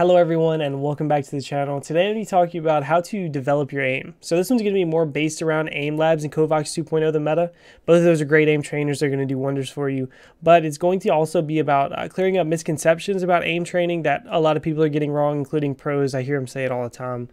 Hello everyone and welcome back to the channel. Today I'm going to be talking about how to develop your aim. So this one's going to be more based around aim labs and Kovaaks 2.0 the meta. Both of those are great aim trainers. They're going to do wonders for you. But it's going to also be about uh, clearing up misconceptions about aim training that a lot of people are getting wrong, including pros. I hear them say it all the time.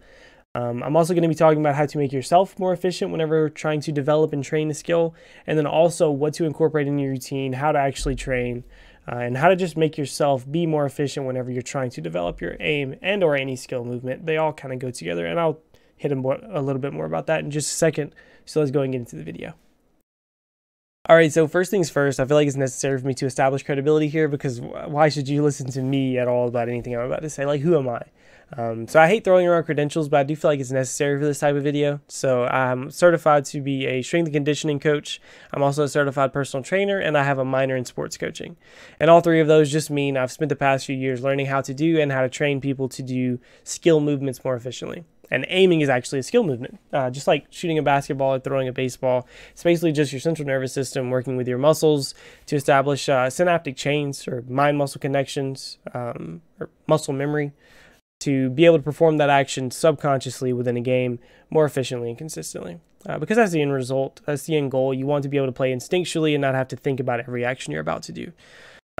Um, I'm also going to be talking about how to make yourself more efficient whenever trying to develop and train a skill, and then also what to incorporate in your routine, how to actually train, uh, and how to just make yourself be more efficient whenever you're trying to develop your aim and or any skill movement. They all kind of go together, and I'll hit a little bit more about that in just a second. So let's go and get into the video. All right, so first things first, I feel like it's necessary for me to establish credibility here because why should you listen to me at all about anything I'm about to say? Like, who am I? Um, so I hate throwing around credentials, but I do feel like it's necessary for this type of video. So I'm certified to be a strength and conditioning coach. I'm also a certified personal trainer, and I have a minor in sports coaching. And all three of those just mean I've spent the past few years learning how to do and how to train people to do skill movements more efficiently. And aiming is actually a skill movement, uh, just like shooting a basketball or throwing a baseball. It's basically just your central nervous system working with your muscles to establish uh, synaptic chains or mind muscle connections um, or muscle memory to be able to perform that action subconsciously within a game more efficiently and consistently. Uh, because that's the end result, that's the end goal. You want to be able to play instinctually and not have to think about every action you're about to do.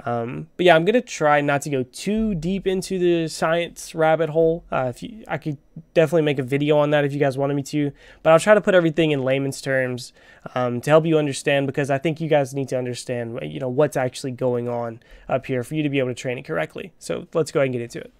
Um, but yeah, I'm gonna try not to go too deep into the science rabbit hole. Uh, if you, I could definitely make a video on that if you guys wanted me to, but I'll try to put everything in layman's terms um, to help you understand because I think you guys need to understand, you know, what's actually going on up here for you to be able to train it correctly. So let's go ahead and get into it.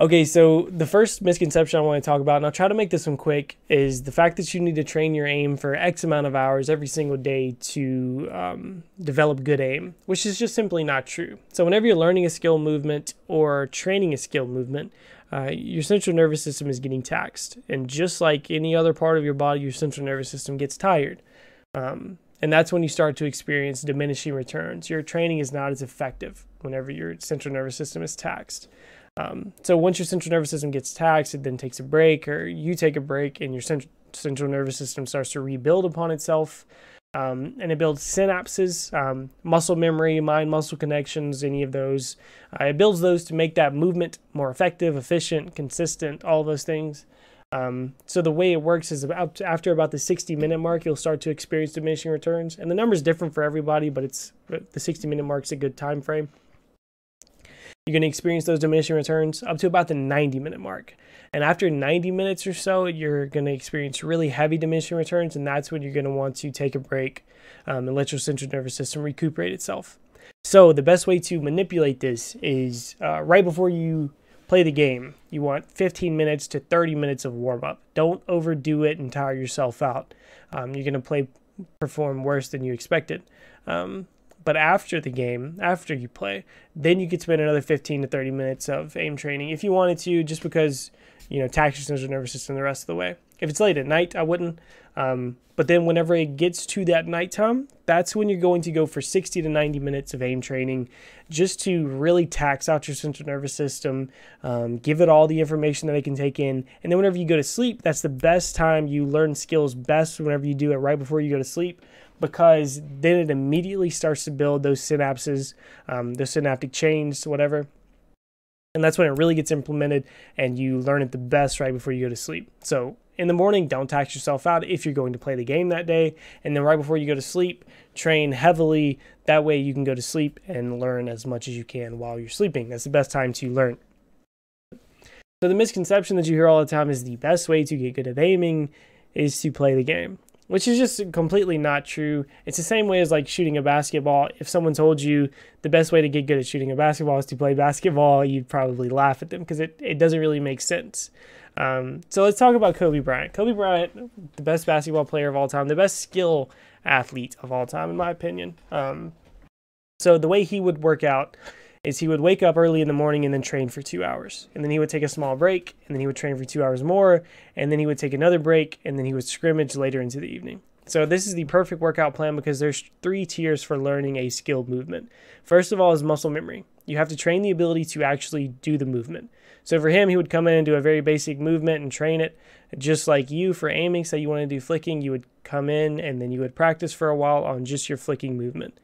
Okay, so the first misconception I want to talk about, and I'll try to make this one quick, is the fact that you need to train your aim for X amount of hours every single day to um, develop good aim, which is just simply not true. So, whenever you're learning a skill movement or training a skill movement, uh, your central nervous system is getting taxed. And just like any other part of your body, your central nervous system gets tired. Um, and that's when you start to experience diminishing returns. Your training is not as effective whenever your central nervous system is taxed. Um, so once your central nervous system gets taxed, it then takes a break, or you take a break, and your central central nervous system starts to rebuild upon itself. Um, and it builds synapses, um, muscle memory, mind muscle connections, any of those. Uh, it builds those to make that movement more effective, efficient, consistent, all those things. Um, so the way it works is about after about the 60 minute mark, you'll start to experience diminishing returns. And the number is different for everybody, but it's the 60 minute mark is a good time frame you're going to experience those diminishing returns up to about the 90 minute mark. And after 90 minutes or so, you're going to experience really heavy diminishing returns, and that's when you're going to want to take a break um, and let your central nervous system recuperate itself. So, the best way to manipulate this is uh, right before you play the game, you want 15 minutes to 30 minutes of warm up. Don't overdo it and tire yourself out. Um, you're going to play perform worse than you expected. Um, but after the game, after you play, then you could spend another 15 to 30 minutes of aim training if you wanted to, just because, you know, tax your central nervous system the rest of the way. If it's late at night, I wouldn't. Um, but then whenever it gets to that nighttime, that's when you're going to go for 60 to 90 minutes of aim training just to really tax out your central nervous system, um, give it all the information that it can take in. And then whenever you go to sleep, that's the best time you learn skills best whenever you do it right before you go to sleep because then it immediately starts to build those synapses, um, the synaptic chains, whatever. And that's when it really gets implemented and you learn it the best right before you go to sleep. So in the morning, don't tax yourself out if you're going to play the game that day. And then right before you go to sleep, train heavily. That way you can go to sleep and learn as much as you can while you're sleeping. That's the best time to learn. So the misconception that you hear all the time is the best way to get good at aiming is to play the game which is just completely not true. It's the same way as like shooting a basketball. If someone told you the best way to get good at shooting a basketball is to play basketball, you'd probably laugh at them because it, it doesn't really make sense. Um, so let's talk about Kobe Bryant. Kobe Bryant, the best basketball player of all time, the best skill athlete of all time, in my opinion. Um, so the way he would work out is he would wake up early in the morning and then train for two hours. And then he would take a small break, and then he would train for two hours more, and then he would take another break, and then he would scrimmage later into the evening. So this is the perfect workout plan because there's three tiers for learning a skilled movement. First of all is muscle memory. You have to train the ability to actually do the movement. So for him, he would come in and do a very basic movement and train it. Just like you for aiming, say you want to do flicking, you would come in and then you would practice for a while on just your flicking movement.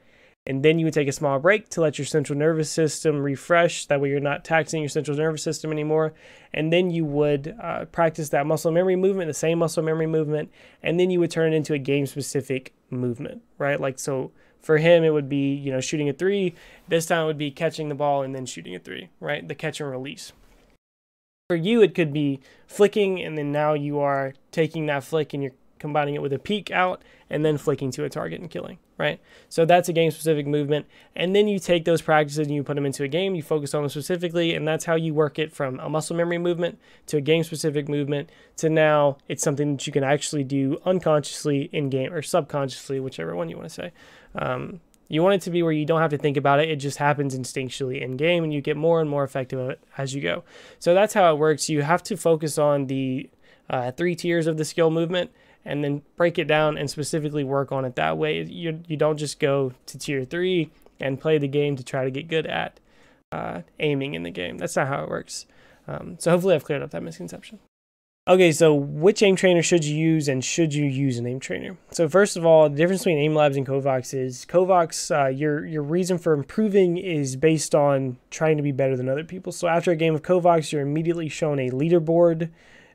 And then you would take a small break to let your central nervous system refresh. That way, you're not taxing your central nervous system anymore. And then you would uh, practice that muscle memory movement, the same muscle memory movement, and then you would turn it into a game specific movement, right? Like, so for him, it would be, you know, shooting a three. This time it would be catching the ball and then shooting a three, right? The catch and release. For you, it could be flicking, and then now you are taking that flick and you're combining it with a peek out and then flicking to a target and killing, right? So that's a game specific movement. And then you take those practices and you put them into a game, you focus on them specifically, and that's how you work it from a muscle memory movement to a game specific movement to now it's something that you can actually do unconsciously in game or subconsciously, whichever one you want to say. Um, you want it to be where you don't have to think about it. It just happens instinctually in game and you get more and more effective at it as you go. So that's how it works. You have to focus on the uh, three tiers of the skill movement and then break it down and specifically work on it that way. You, you don't just go to tier three and play the game to try to get good at uh, aiming in the game. That's not how it works. Um, so hopefully I've cleared up that misconception. Okay, so which aim trainer should you use and should you use an aim trainer? So first of all, the difference between aim labs and Kovaaks is Kovaaks, uh, your your reason for improving is based on trying to be better than other people. So after a game of Kovaaks, you're immediately shown a leaderboard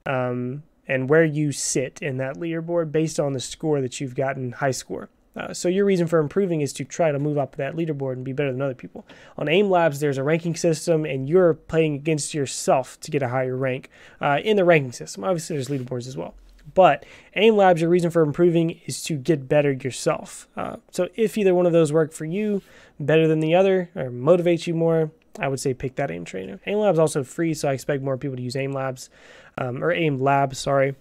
um, and where you sit in that leaderboard based on the score that you've gotten high score. Uh, so your reason for improving is to try to move up that leaderboard and be better than other people. On AIM Labs, there's a ranking system, and you're playing against yourself to get a higher rank uh, in the ranking system. Obviously, there's leaderboards as well. But AIM Labs, your reason for improving is to get better yourself. Uh, so if either one of those work for you better than the other or motivates you more, I would say pick that AIM trainer. AIM Labs also free, so I expect more people to use AIM Labs um, or AIM Labs, sorry.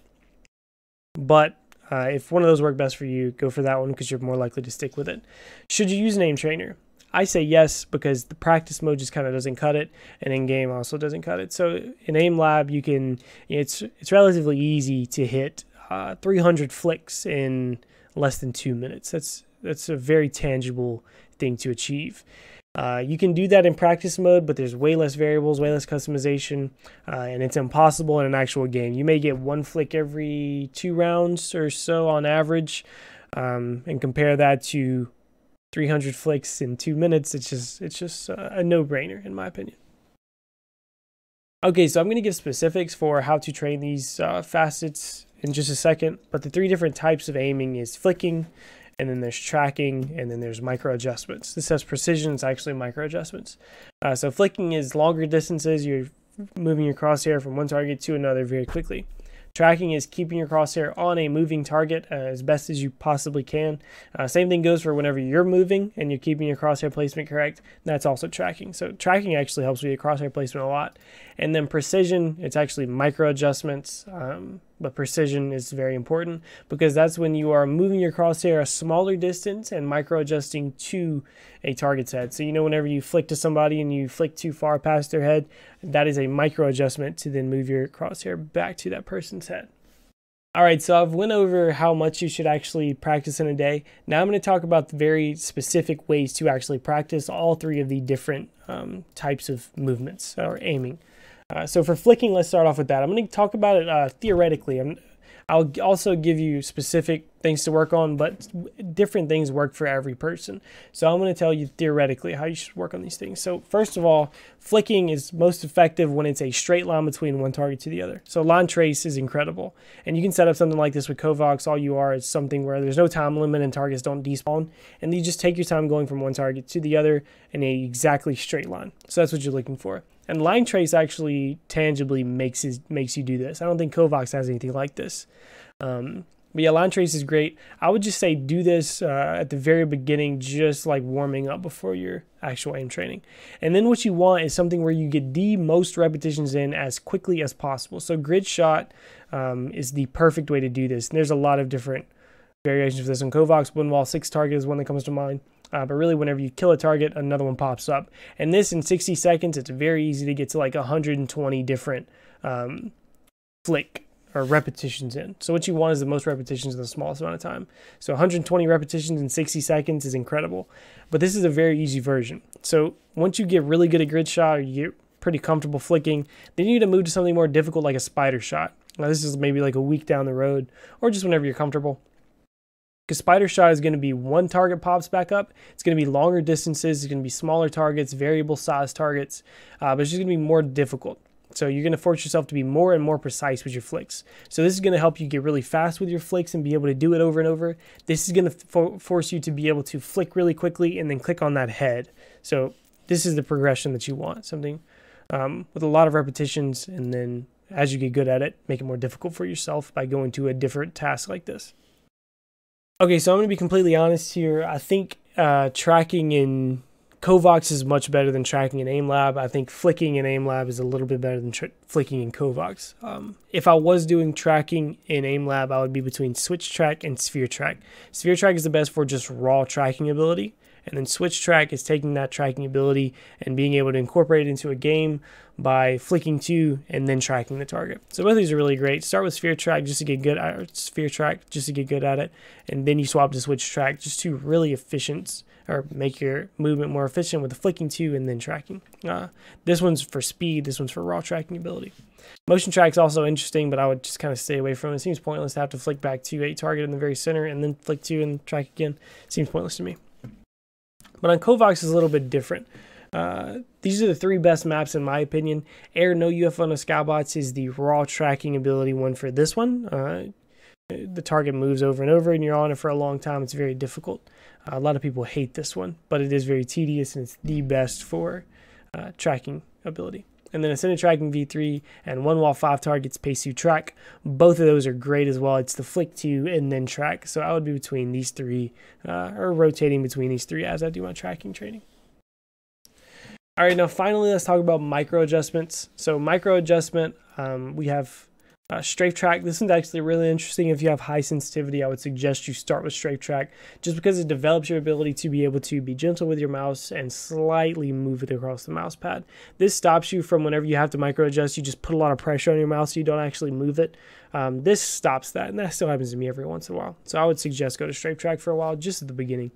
But uh, if one of those work best for you, go for that one because you're more likely to stick with it. Should you use an aim trainer? I say yes because the practice mode just kind of doesn't cut it, and in game also doesn't cut it. So in Aim Lab, you can it's it's relatively easy to hit uh, 300 flicks in less than two minutes. That's that's a very tangible thing to achieve. Uh, you can do that in practice mode, but there's way less variables, way less customization, uh, and it's impossible in an actual game. You may get one flick every two rounds or so on average, um, and compare that to 300 flicks in two minutes. It's just it's just a no-brainer in my opinion. Okay, so I'm going to give specifics for how to train these uh, facets in just a second, but the three different types of aiming is flicking, and then there's tracking, and then there's micro adjustments. This has precision, it's actually micro adjustments. Uh, so flicking is longer distances, you're moving your crosshair from one target to another very quickly. Tracking is keeping your crosshair on a moving target uh, as best as you possibly can. Uh, same thing goes for whenever you're moving and you're keeping your crosshair placement correct. That's also tracking. So tracking actually helps with your crosshair placement a lot. And then precision, it's actually micro adjustments. Um, but precision is very important because that's when you are moving your crosshair a smaller distance and micro adjusting to a target's head. So you know whenever you flick to somebody and you flick too far past their head, that is a micro adjustment to then move your crosshair back to that person's head. All right, so I've went over how much you should actually practice in a day. Now I'm going to talk about the very specific ways to actually practice all three of the different um, types of movements or aiming. Uh, so for flicking, let's start off with that. I'm going to talk about it uh, theoretically. I'm, I'll also give you specific things to work on, but different things work for every person. So I'm going to tell you theoretically how you should work on these things. So first of all, flicking is most effective when it's a straight line between one target to the other. So line trace is incredible. And you can set up something like this with Kovaaks. All you are is something where there's no time limit and targets don't despawn. And you just take your time going from one target to the other in a exactly straight line. So that's what you're looking for. And line trace actually tangibly makes it, makes you do this. I don't think Kovaaks has anything like this. Um, but yeah, line trace is great. I would just say do this uh, at the very beginning, just like warming up before your actual aim training. And then what you want is something where you get the most repetitions in as quickly as possible. So grid shot um, is the perfect way to do this. And there's a lot of different variations for this. On Kovaaks, one wall six target is one that comes to mind. Uh, but really, whenever you kill a target, another one pops up. And this in 60 seconds, it's very easy to get to like 120 different um, flick or repetitions in. So what you want is the most repetitions in the smallest amount of time. So 120 repetitions in 60 seconds is incredible. But this is a very easy version. So once you get really good at grid shot or you get pretty comfortable flicking, then you need to move to something more difficult like a spider shot. Now this is maybe like a week down the road or just whenever you're comfortable. Because spider shot is going to be one target pops back up. It's going to be longer distances. It's going to be smaller targets, variable size targets, uh, but it's just going to be more difficult. So you're going to force yourself to be more and more precise with your flicks. So this is going to help you get really fast with your flicks and be able to do it over and over. This is going to fo force you to be able to flick really quickly and then click on that head. So this is the progression that you want. Something um, with a lot of repetitions and then as you get good at it, make it more difficult for yourself by going to a different task like this. Okay, so I'm going to be completely honest here. I think uh, tracking in Kovaaks is much better than tracking in AimLab. I think flicking in AimLab is a little bit better than flicking in Kovaaks. Um, if I was doing tracking in AimLab, I would be between Switch Track and Sphere Track. Sphere Track is the best for just raw tracking ability. And then Switch Track is taking that tracking ability and being able to incorporate it into a game by flicking to and then tracking the target. So both of these are really great. Start with Sphere Track just to get good at Sphere Track just to get good at it, and then you swap to Switch Track just to really efficient or make your movement more efficient with the flicking to and then tracking. Uh, this one's for speed. This one's for raw tracking ability. Motion track is also interesting, but I would just kind of stay away from it. It seems pointless to have to flick back to a target in the very center and then flick to and track again. Seems pointless to me. But on Kovaaks is a little bit different. Uh, these are the three best maps in my opinion. Air No UFO No Skybots is the raw tracking ability one for this one. Uh, the target moves over and over and you're on it for a long time. It's very difficult. Uh, a lot of people hate this one, but it is very tedious and it's the best for uh, tracking ability. And then Ascended Tracking V3 and One Wall 5 targets Pace to Track. Both of those are great as well. It's the Flick 2 and then Track. So I would be between these three uh, or rotating between these three as I do my tracking training. All right, now finally, let's talk about micro adjustments. So micro adjustment, um, we have uh, strafe track, this is actually really interesting. If you have high sensitivity, I would suggest you start with strafe track just because it develops your ability to be able to be gentle with your mouse and slightly move it across the mouse pad. This stops you from whenever you have to micro adjust, you just put a lot of pressure on your mouse so you don't actually move it. Um, this stops that, and that still happens to me every once in a while. So I would suggest go to strafe track for a while, just at the beginning.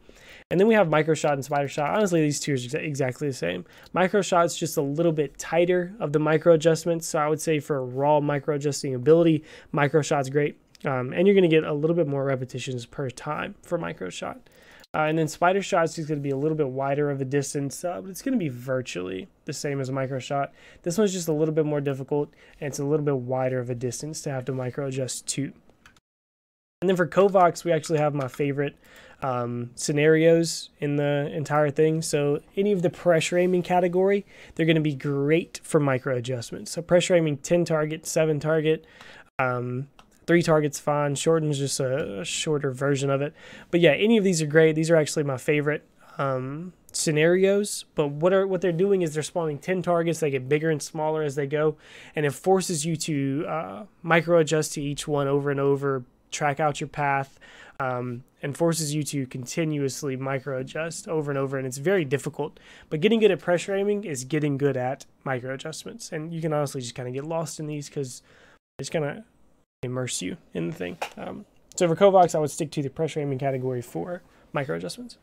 And then we have micro shot and spider shot. Honestly, these two are exactly the same. Micro shot is just a little bit tighter of the micro adjustments. So I would say for raw micro adjusting ability, micro shot's great. Um, and you're going to get a little bit more repetitions per time for micro shot. Uh, and then spider shot is going to be a little bit wider of a distance, uh, but it's going to be virtually the same as micro shot. This one's just a little bit more difficult, and it's a little bit wider of a distance to have to micro adjust to. And then for Kovaaks, we actually have my favorite um, scenarios in the entire thing. So any of the pressure aiming category, they're going to be great for micro adjustments. So pressure aiming 10 target, 7 target, um, three targets fine. Shorten is just a, a, shorter version of it. But yeah, any of these are great. These are actually my favorite um, scenarios. But what are what they're doing is they're spawning 10 targets. They get bigger and smaller as they go, and it forces you to uh, micro adjust to each one over and over track out your path, um, and forces you to continuously micro adjust over and over. And it's very difficult. But getting good at pressure aiming is getting good at micro adjustments. And you can honestly just kind of get lost in these because it's going to immerse you in the thing. Um, so for Kovaaks, I would stick to the pressure aiming category for micro adjustments.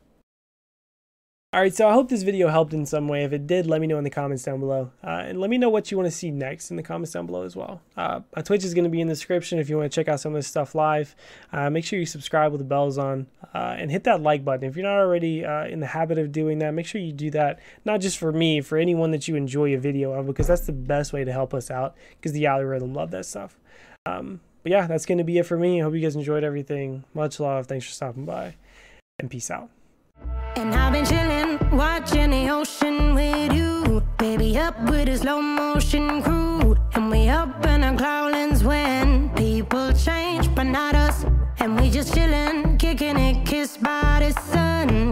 Alright, so I hope this video helped in some way. If it did, let me know in the comments down below. Uh, and let me know what you want to see next in the comments down below as well. Uh, my Twitch is going to be in the description if you want to check out some of this stuff live. Uh, make sure you subscribe with the bells on uh, and hit that like button. If you're not already uh, in the habit of doing that, make sure you do that. Not just for me, for anyone that you enjoy a video of because that's the best way to help us out because the algorithm love that stuff. Um, but yeah, that's going to be it for me. I hope you guys enjoyed everything. Much love. Thanks for stopping by and peace out. And I've been chilling, watching the ocean with you. Baby, up with a slow motion crew. And we up in our cloudlands when people change, but not us. And we just chilling, kicking it, kissed by the sun.